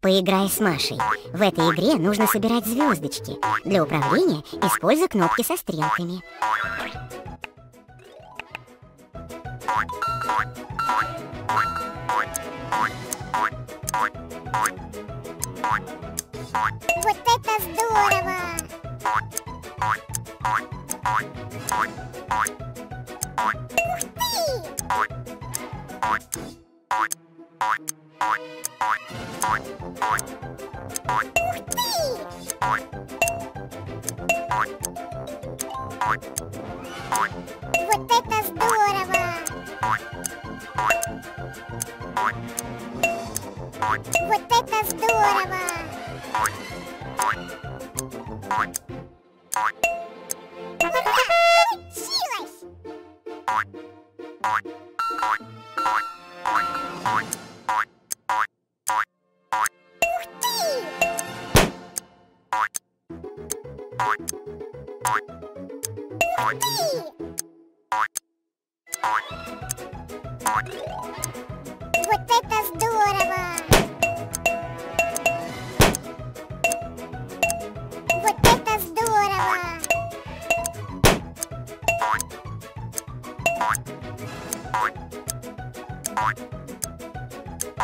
Поиграй с Машей. В этой игре нужно собирать звездочки. Для управления используй кнопки со стрелками. Вот это здорово! Вот это здорово! Вот это здорово! Bye. Ух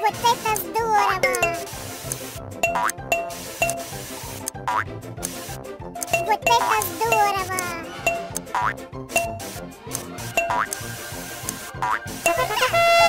Вот это здорово! Вот это здорово! Получилось!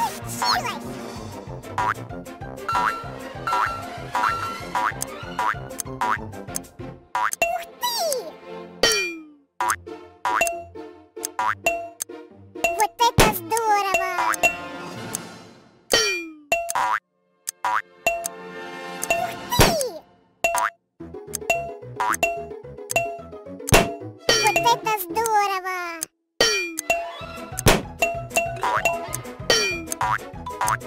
Вот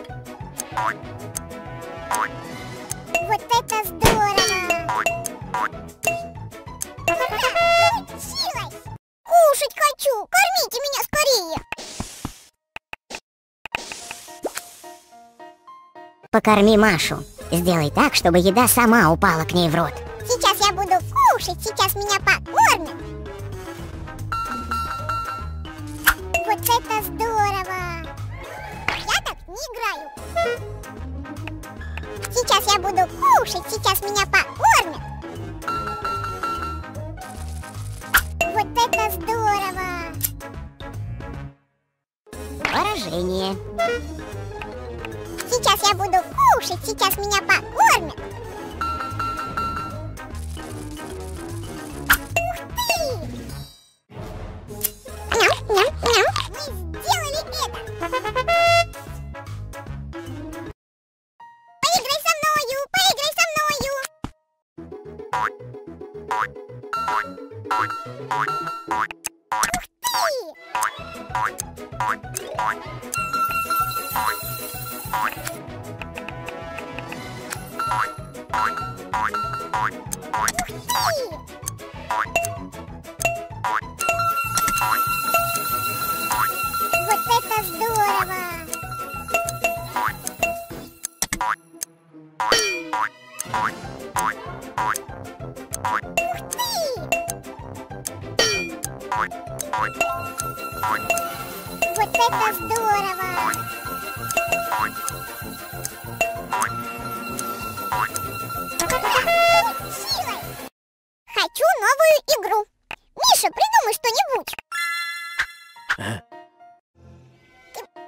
это здорово! Получилось! Кушать хочу! Кормите меня скорее! Покорми Машу. Сделай так, чтобы еда сама упала к ней в рот. Сейчас я буду кушать, сейчас меня покормят. Вот это здорово! Играю. Сейчас я буду кушать, сейчас меня покормят. Вот это здорово! Поражение. Сейчас я буду кушать, сейчас меня покормят. Oi. Вот это здорово! Силой! Хочу новую игру. Миша, придумай что-нибудь.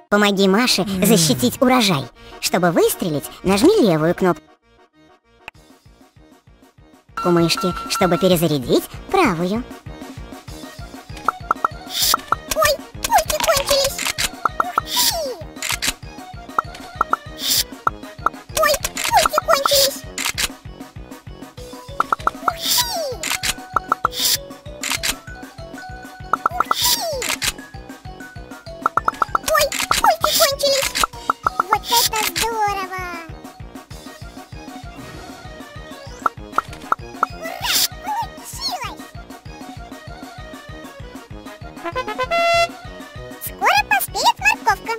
Помоги Маше защитить урожай. Чтобы выстрелить, нажми левую кнопку мышки, чтобы перезарядить правую. Скоро поспеет морковка.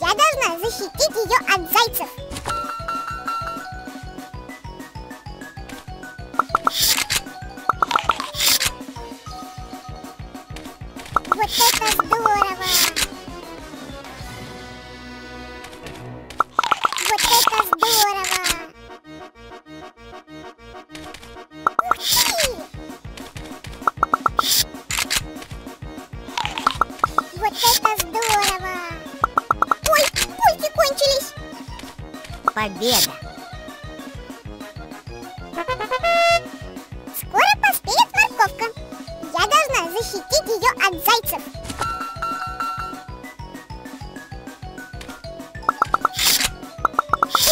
Я должна защитить ее от зайцев. Вот это Победа! Скоро поспеет морковка. Я должна защитить ее от зайцев.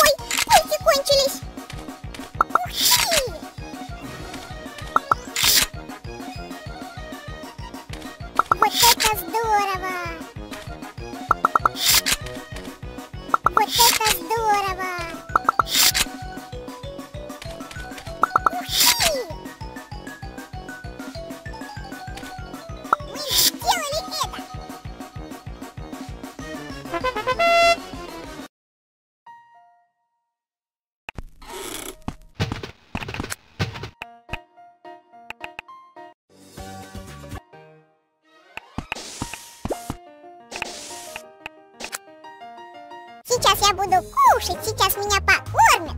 Ой, пульки кончились. Ух ты! Вот это здорово! Сейчас я буду кушать, сейчас меня покормят.